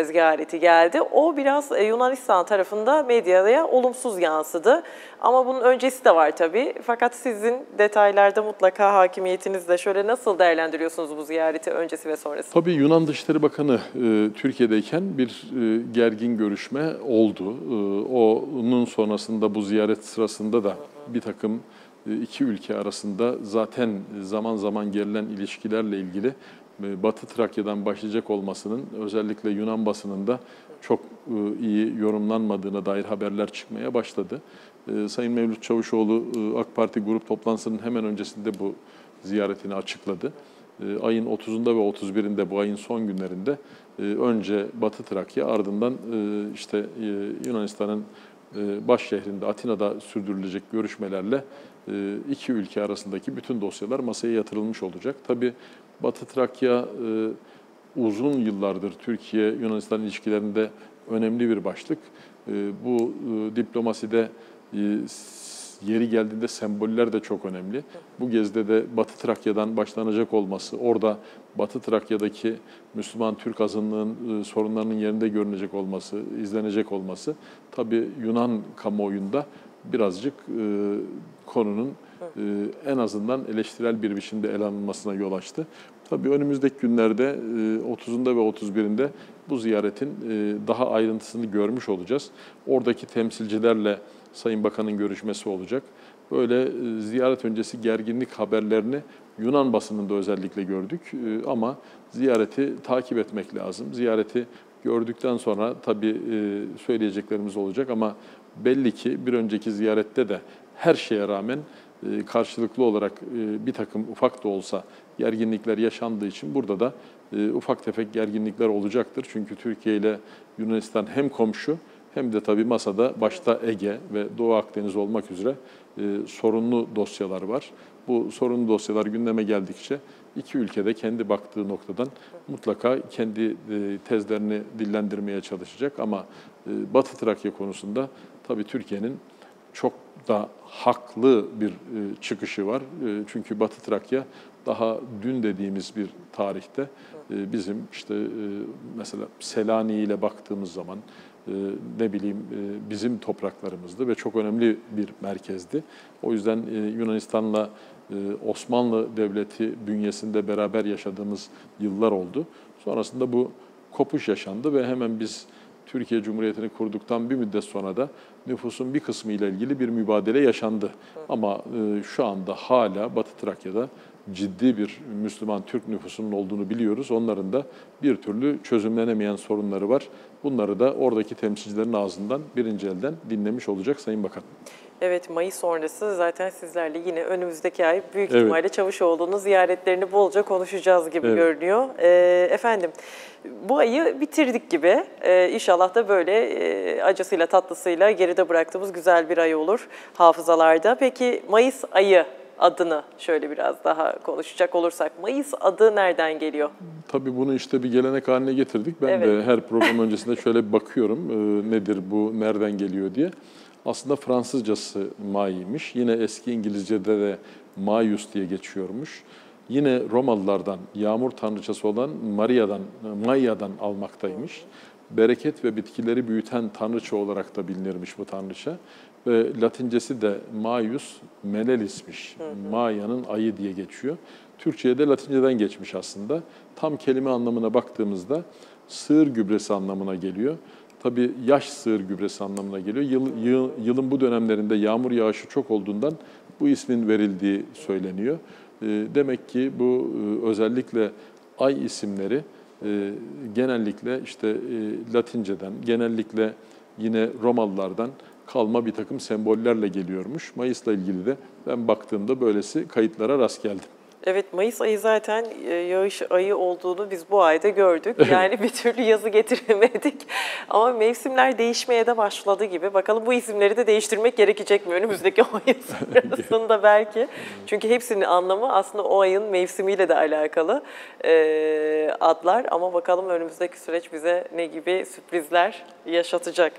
ziyareti geldi. O biraz e, Yunanistan tarafında medyaya olumsuz yansıdı. Ama bunun öncesi de var tabii. Fakat sizin detaylarda mutlaka hakimiyetinizle şöyle nasıl değerlendiriyorsunuz bu ziyareti öncesi ve sonrası? Tabii Yunan Dışişleri Bakanı e, Türkiye'deyken bir e, gergin görüşme oldu. E, onun sonrasında bu ziyaret sırasında da bir takım e, iki ülke arasında zaten zaman zaman gerilen ilişkilerle ilgili e, Batı Trakya'dan başlayacak olmasının özellikle Yunan basınında çok e, iyi yorumlanmadığına dair haberler çıkmaya başladı. E, Sayın Mevlüt Çavuşoğlu AK Parti grup toplantısının hemen öncesinde bu ziyaretini açıkladı. Ayın 30'unda ve 31'inde bu ayın son günlerinde önce Batı Trakya ardından işte Yunanistan'ın baş şehrinde Atina'da sürdürülecek görüşmelerle iki ülke arasındaki bütün dosyalar masaya yatırılmış olacak. Tabii Batı Trakya e, uzun yıllardır Türkiye-Yunanistan ilişkilerinde önemli bir başlık. E, bu e, diplomaside yeri geldiğinde semboller de çok önemli. Bu gezide de Batı Trakya'dan başlanacak olması, orada Batı Trakya'daki Müslüman Türk azınlığın sorunlarının yerinde görünecek olması, izlenecek olması tabii Yunan kamuoyunda birazcık konunun en azından eleştirel bir biçimde ele alınmasına yol açtı. Tabii önümüzdeki günlerde 30'unda ve 31'inde bu ziyaretin daha ayrıntısını görmüş olacağız. Oradaki temsilcilerle Sayın Bakan'ın görüşmesi olacak. Böyle ziyaret öncesi gerginlik haberlerini Yunan basınında özellikle gördük ama ziyareti takip etmek lazım. Ziyareti gördükten sonra tabii söyleyeceklerimiz olacak ama belli ki bir önceki ziyarette de her şeye rağmen e, karşılıklı olarak e, bir takım ufak da olsa gerginlikler yaşandığı için burada da e, ufak tefek gerginlikler olacaktır. Çünkü Türkiye ile Yunanistan hem komşu hem de tabii masada başta Ege ve Doğu Akdeniz olmak üzere sorunlu dosyalar var. Bu sorunlu dosyalar gündeme geldikçe iki ülkede kendi baktığı noktadan mutlaka kendi tezlerini dillendirmeye çalışacak ama Batı Trakya konusunda tabii Türkiye'nin çok da haklı bir e, çıkışı var. E, çünkü Batı Trakya daha dün dediğimiz bir tarihte e, bizim işte mesela Selani ile baktığımız zaman ne bileyim bizim topraklarımızdı ve çok önemli bir merkezdi. O yüzden Yunanistan'la Osmanlı Devleti bünyesinde beraber yaşadığımız yıllar oldu. Sonrasında bu kopuş yaşandı ve hemen biz Türkiye Cumhuriyeti'ni kurduktan bir müddet sonra da nüfusun bir kısmı ile ilgili bir mübadele yaşandı. Ama e, şu anda hala Batı Trakya'da ciddi bir Müslüman Türk nüfusunun olduğunu biliyoruz. Onların da bir türlü çözümlenemeyen sorunları var. Bunları da oradaki temsilcilerin ağzından birinci elden dinlemiş olacak Sayın Bakan. Evet, Mayıs sonrası zaten sizlerle yine önümüzdeki ay büyük Evet. ihtimalle Çavuşoğlu'nun ziyaretlerini bolca konuşacağız gibi Evet. görünüyor. Ee, efendim, bu ayı bitirdik gibi. Ee, inşallah da böyle e, acısıyla tatlısıyla geride bıraktığımız güzel bir ay olur hafızalarda. Peki Mayıs ayı adını şöyle biraz daha konuşacak olursak. Mayıs adı nereden geliyor? Tabii bunu işte bir gelenek haline getirdik. Ben de Evet. her program öncesinde şöyle bakıyorum e, nedir bu, nereden geliyor diye. Aslında Fransızcası Mai'ymiş. Yine eski İngilizce'de de Maius diye geçiyormuş. Yine Romalılardan yağmur tanrıçası olan Maria'dan, Maia'dan almaktaymış. Bereket ve bitkileri büyüten tanrıça olarak da bilinirmiş bu tanrıça. Ve Latincesi de Maius Melelis'miş. Maia'nın ayı diye geçiyor. Türkçe'ye de Latinceden geçmiş aslında. Tam kelime anlamına baktığımızda sığır gübresi anlamına geliyor. Tabii yaş sığır gübresi anlamına geliyor. Yıl, yıl- yılın bu dönemlerinde yağmur yağışı çok olduğundan bu ismin verildiği söyleniyor. Ee, Demek ki bu e, özellikle ay isimleri e, genellikle işte e, Latinceden, genellikle yine Romalılardan kalma bir takım sembollerle geliyormuş. Mayıs'la ilgili de ben baktığımda böylesi kayıtlara rast geldim. Evet Mayıs ayı zaten e, yağış ayı olduğunu biz bu ayda gördük. (laughs) Yani bir türlü yazı getiremedik. Ama mevsimler değişmeye de başladı gibi. Bakalım bu isimleri de değiştirmek gerekecek mi önümüzdeki (laughs) 10 yıl sonrasında belki. Çünkü hepsinin anlamı aslında o ayın mevsimiyle de alakalı e, adlar. Ama bakalım önümüzdeki süreç bize ne gibi sürprizler yaşatacak.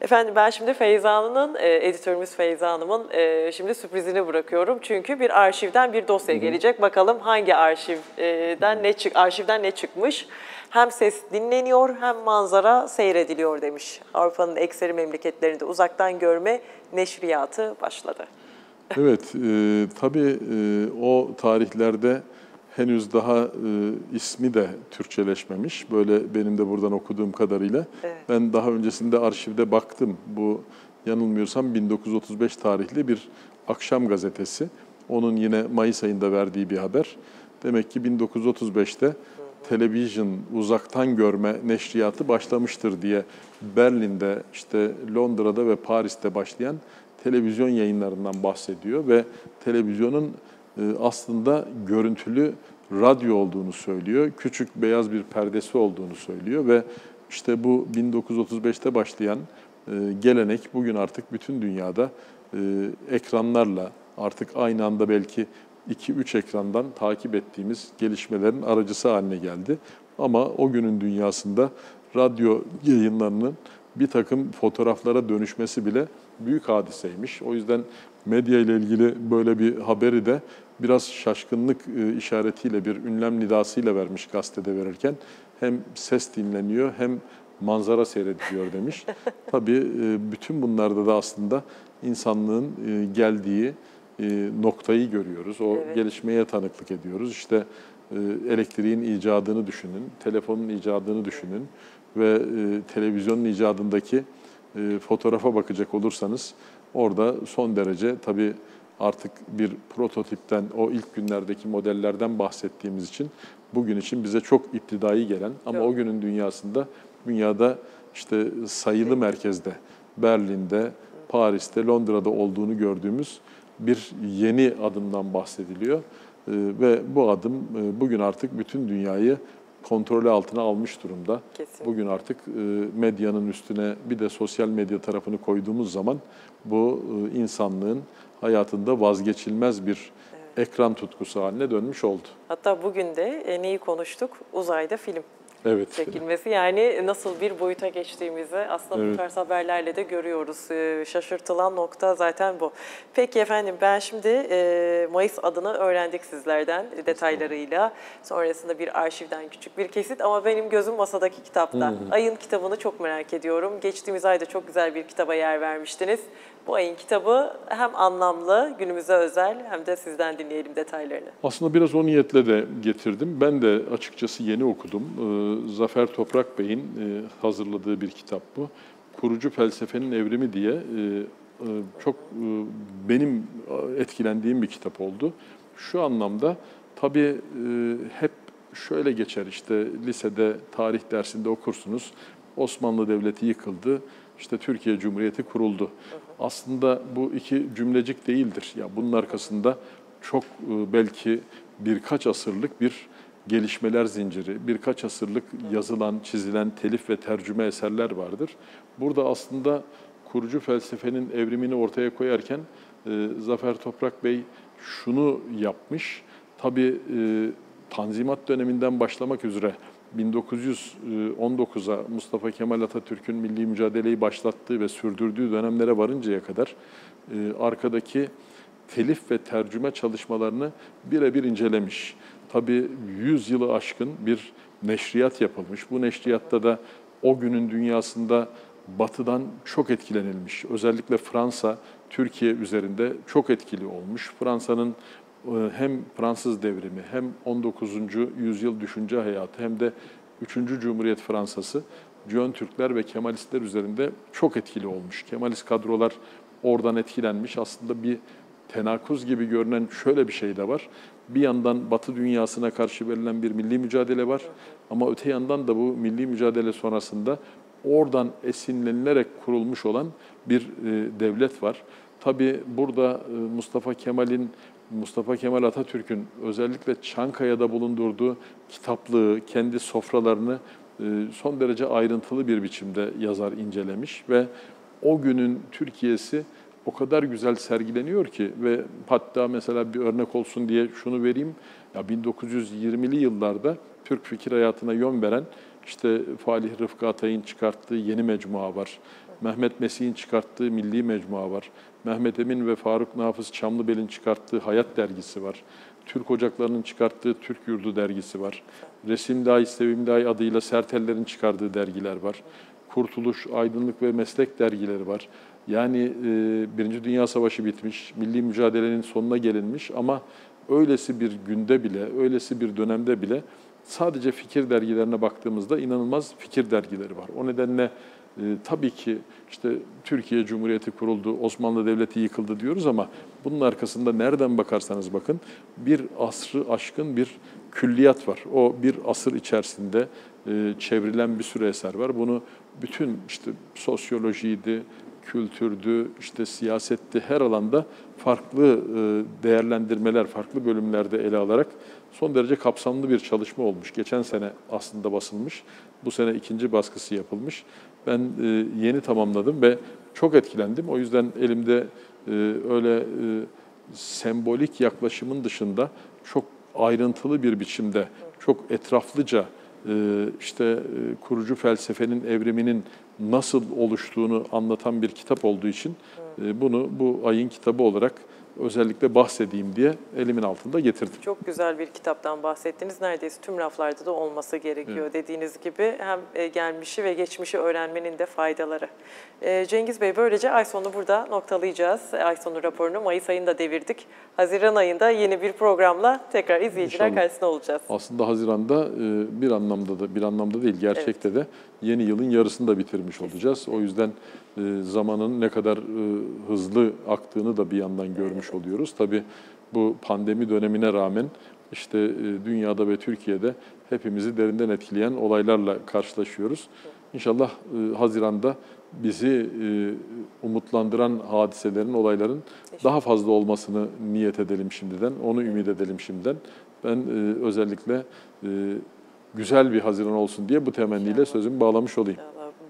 Efendim ben şimdi Feyza Hanım'ın, e, editörümüz Feyza Hanım'ın e, şimdi sürprizini bırakıyorum. Çünkü bir arşivden bir dosya gelecek. Bakalım hangi arşivden ne çık arşivden ne çıkmış. Hem ses dinleniyor hem manzara seyrediliyor demiş. Avrupa'nın ekseri memleketlerinde uzaktan görme neşriyatı başladı. Evet, e, tabii e, o tarihlerde henüz daha e, ismi de Türkçeleşmemiş. Böyle benim de buradan okuduğum kadarıyla. Evet. Ben daha öncesinde arşivde baktım. Bu yanılmıyorsam 1935 tarihli bir akşam gazetesi. Onun yine Mayıs ayında verdiği bir haber. Demek ki 1935'te televizyon uzaktan görme neşriyatı başlamıştır diye Berlin'de, işte Londra'da ve Paris'te başlayan televizyon yayınlarından bahsediyor ve televizyonun aslında görüntülü radyo olduğunu söylüyor. Küçük beyaz bir perdesi olduğunu söylüyor ve işte bu 1935'te başlayan e, gelenek bugün artık bütün dünyada e, ekranlarla artık aynı anda belki 2-3 ekrandan takip ettiğimiz gelişmelerin aracısı haline geldi. Ama o günün dünyasında radyo yayınlarının bir takım fotoğraflara dönüşmesi bile büyük hadiseymiş. O yüzden medya ile ilgili böyle bir haberi de biraz şaşkınlık e, işaretiyle bir ünlem nidasıyla vermiş gazetede verirken hem ses dinleniyor hem manzara seyrediliyor demiş. (laughs) Tabii e, bütün bunlarda da aslında insanlığın e, geldiği noktayı görüyoruz. O Evet. gelişmeye tanıklık ediyoruz. İşte elektriğin icadını düşünün, telefonun icadını düşünün ve televizyonun icadındaki fotoğrafa bakacak olursanız orada son derece tabii artık bir prototipten, o ilk günlerdeki modellerden bahsettiğimiz için bugün için bize çok iptidai gelen ama Çok. o günün dünyasında dünyada işte sayılı merkezde, Berlin'de, Paris'te, Londra'da olduğunu gördüğümüz bir yeni adımdan bahsediliyor. Ee, Ve bu adım e, bugün artık bütün dünyayı kontrolü altına almış durumda. Kesin. Bugün artık e, medyanın üstüne bir de sosyal medya tarafını koyduğumuz zaman bu e, insanlığın hayatında vazgeçilmez bir ekran tutkusu haline dönmüş oldu. Hatta bugün de neyi konuştuk? Uzayda film Evet. çekilmesi. Yani nasıl bir boyuta geçtiğimizi aslında bu Evet. tarz haberlerle de görüyoruz. Ee, Şaşırtılan nokta zaten bu. Peki efendim ben şimdi e, Mayıs adını öğrendik sizlerden detaylarıyla. Sonrasında bir arşivden küçük bir kesit ama benim gözüm masadaki kitapta. Ayın kitabını çok merak ediyorum. Geçtiğimiz ayda çok güzel bir kitaba yer vermiştiniz. Bu ayın kitabı hem anlamlı, günümüze özel hem de sizden dinleyelim detaylarını. Aslında biraz o niyetle de getirdim. Ben de açıkçası yeni okudum. Ee, Zafer Toprak Bey'in e, hazırladığı bir kitap bu. Kurucu Felsefenin Evrimi diye e, e, çok benim etkilendiğim bir kitap oldu. Şu anlamda tabii hep şöyle geçer işte lisede tarih dersinde okursunuz. Osmanlı Devleti yıkıldı, işte Türkiye Cumhuriyeti kuruldu. Aslında bu iki cümlecik değildir. Ya bunun arkasında çok e, belki birkaç asırlık bir gelişmeler zinciri, birkaç asırlık yazılan, çizilen telif ve tercüme eserler vardır. Burada aslında kurucu felsefenin evrimini ortaya koyarken e, Zafer Toprak Bey şunu yapmış. Tabii e, Tanzimat döneminden başlamak üzere 1919'a Mustafa Kemal Atatürk'ün milli mücadeleyi başlattığı ve sürdürdüğü dönemlere varıncaya kadar e, arkadaki telif ve tercüme çalışmalarını birebir incelemiş. Tabii 100 yılı aşkın bir neşriyat yapılmış. Bu neşriyatta da o günün dünyasında batıdan çok etkilenilmiş. Özellikle Fransa, Türkiye üzerinde çok etkili olmuş. Fransa'nın e, hem Fransız devrimi hem 19. yüzyıl düşünce hayatı hem de 3. Cumhuriyet Fransası Cön Türkler ve Kemalistler üzerinde çok etkili olmuş. Kemalist kadrolar oradan etkilenmiş. Aslında bir tenakuz gibi görünen şöyle bir şey de var. Bir yandan Batı dünyasına karşı verilen bir milli mücadele var ama öte yandan da bu milli mücadele sonrasında oradan esinlenilerek kurulmuş olan bir e, devlet var. Tabii burada e, Mustafa Kemal'in Mustafa Kemal Atatürk'ün özellikle Çankaya'da bulundurduğu kitaplığı, kendi sofralarını e, son derece ayrıntılı bir biçimde yazar incelemiş ve o günün Türkiye'si o kadar güzel sergileniyor ki ve hatta mesela bir örnek olsun diye şunu vereyim. Ya 1920'li yıllarda Türk fikir hayatına yön veren işte Falih Rıfkı Atay'ın çıkarttığı yeni mecmua var. Mehmet Mesih'in çıkarttığı milli mecmua var. Mehmet Emin ve Faruk Nafız Çamlıbel'in çıkarttığı Hayat dergisi var. Türk Ocakları'nın çıkarttığı Türk Yurdu dergisi var. Resimdahi, Sevimdahi adıyla Serteller'in çıkardığı dergiler var. Kurtuluş, Aydınlık ve Meslek dergileri var. Yani e, Birinci Dünya Savaşı bitmiş, milli mücadelenin sonuna gelinmiş ama öylesi bir günde bile, öylesi bir dönemde bile sadece fikir dergilerine baktığımızda inanılmaz fikir dergileri var. O nedenle e, tabii ki işte Türkiye Cumhuriyeti kuruldu, Osmanlı Devleti yıkıldı diyoruz ama bunun arkasında nereden bakarsanız bakın bir asrı aşkın bir külliyat var. O bir asır içerisinde e, çevrilen bir sürü eser var. Bunu bütün işte sosyolojiydi, kültürdü, işte siyasetti her alanda farklı e, değerlendirmeler, farklı bölümlerde ele alarak son derece kapsamlı bir çalışma olmuş. Geçen sene aslında basılmış, bu sene ikinci baskısı yapılmış. Ben e, yeni tamamladım ve çok etkilendim. O yüzden elimde e, öyle sembolik yaklaşımın dışında çok ayrıntılı bir biçimde, çok etraflıca işte kurucu felsefenin evriminin nasıl oluştuğunu anlatan bir kitap olduğu için e, bunu bu ayın kitabı olarak özellikle bahsedeyim diye elimin altında getirdim. Çok güzel bir kitaptan bahsettiniz. Neredeyse tüm raflarda da olması gerekiyor evet. dediğiniz gibi. Hem e, gelmişi ve geçmişi öğrenmenin de faydaları. E, Cengiz Bey böylece ay sonu burada noktalayacağız. Ay sonu raporunu Mayıs ayında devirdik. Haziran ayında yeni bir programla tekrar izleyiciler İnşallah. karşısında olacağız. Aslında Haziran'da e, bir anlamda da bir anlamda değil gerçekte evet. de yeni yılın yarısını da bitirmiş olacağız. O yüzden zamanın ne kadar hızlı aktığını da bir yandan görmüş oluyoruz. Tabii bu pandemi dönemine rağmen işte e, dünyada ve Türkiye'de hepimizi derinden etkileyen olaylarla karşılaşıyoruz. İnşallah e, Haziran'da bizi e, umutlandıran hadiselerin, olayların daha fazla olmasını niyet edelim şimdiden, onu ümit edelim şimdiden. Ben özellikle güzel bir Haziran olsun diye bu temenniyle sözümü bağlamış olayım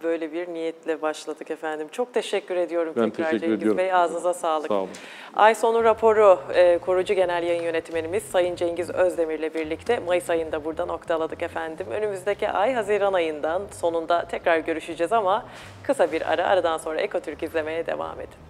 böyle bir niyetle başladık efendim. Çok teşekkür ediyorum ben tekrar teşekkür Cengiz ediyorum. Bey. Ağzınıza sağlık. Sağ olun. Ay sonu raporu e, Korucu Genel Yayın Yönetmenimiz Sayın Cengiz Özdemir ile birlikte Mayıs ayında burada noktaladık efendim. Önümüzdeki ay Haziran ayından sonunda tekrar görüşeceğiz ama kısa bir ara aradan sonra Ekotürk izlemeye devam edin.